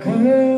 Girl,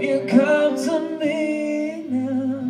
You come to me now.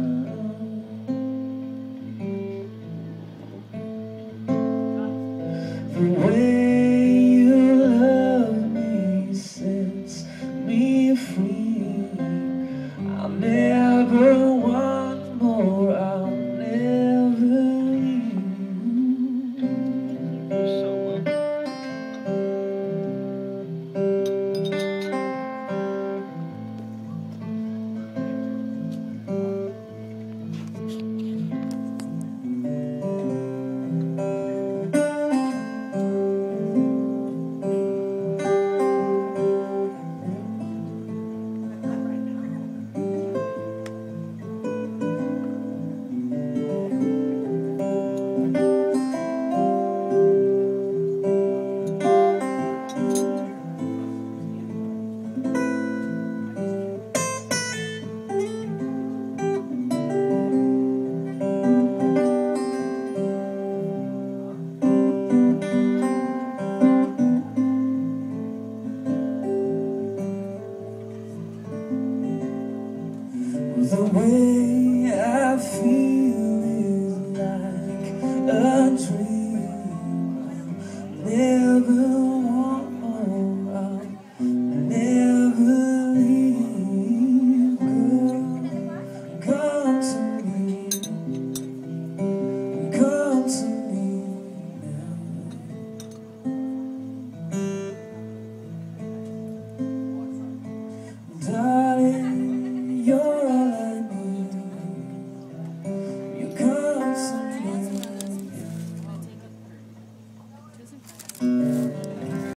The way I feel is like a dream.